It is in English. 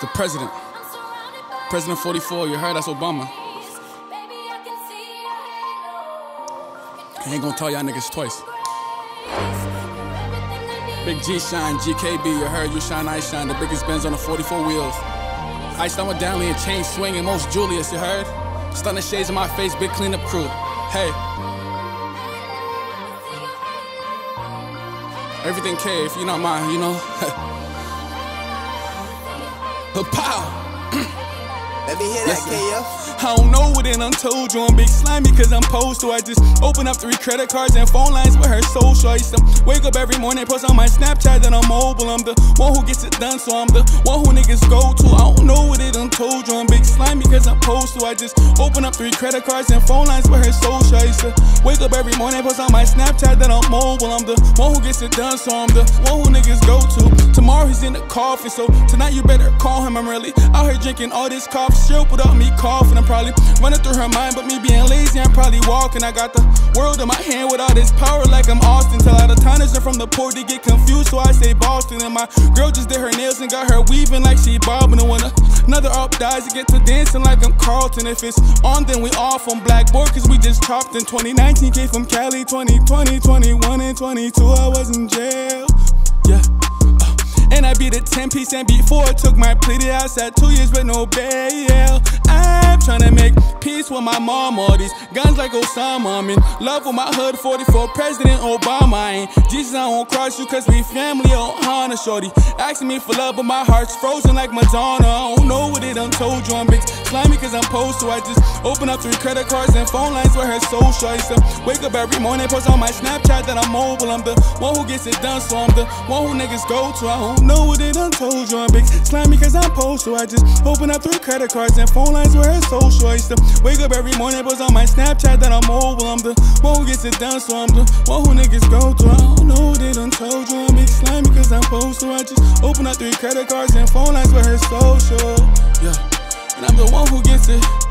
It's the president. President 44, you heard that's Obama. I ain't gonna tell y'all niggas twice. Big G shine, GKB, you heard you shine, I shine. The biggest Benz on the 44 wheels. I with Downey and chain swinging, most Julius, you heard? Stunning shades in my face, big cleanup crew. Hey. Everything K, if you're not mine, you know. Pow! Let me hear that, KF. I don't know what it told you. I'm big slimy cause I'm posed to. I just open up three credit cards and phone lines with her. I used to wake up every morning, post on my Snapchat that I'm mobile. I'm the one who gets it done, so I'm the one who niggas go to. I don't know what it told you. I'm big slimy cause I'm posed to. I just open up three credit cards and phone lines with her. I used to wake up every morning, post on my Snapchat that I'm mobile. I'm the gets it done, so I'm the one who niggas go to. Tomorrow he's in the coffin, so tonight you better call him. I'm really out here drinking all this coffee without me coughing. I'm probably running through her mind, but me being lazy, I'm probably walking. I got the world in my hand with all this power, like I'm. All from the poor to get confused, so I say Boston. And my girl just did her nails and got her weaving like she bobbing. And when another up dies, you get to dancing like I'm Carlton. If it's on, then we off on blackboard, cause we just chopped in 2019. Came from Cali, 2020, 21, and 22. I was in jail. Yeah. Uh, and I beat a 10 piece and before I took my plea to outside two years with no bail. To peace with my mom. All these guns like Osama. I'm in love with my hood 44 President Obama. I ain't Jesus, I won't cross you cause we family. Oh, Hana Shorty asking me for love, but my heart's frozen like Madonna. I don't know what it done told you. I'm big slimy cause I'm posed to. I just open up three credit cards and phone lines with her social. I used to wake up every morning, post on my Snapchat that I'm mobile. I'm the one who gets it done, so I'm the one who niggas go to. I don't know what it done told you. I'm big slimy cause I'm posed to. I just open up three credit cards and phone lines with her social. I used to wake up every morning, post on my Snapchat that I'm mobile. I'm the one who gets it done, so I'm the one who niggas go to. I don't know it done told you. I'm big slimy cause I'm posed to. I just open up three credit cards and phone lines for her social. Yeah. And I'm the one who gets it.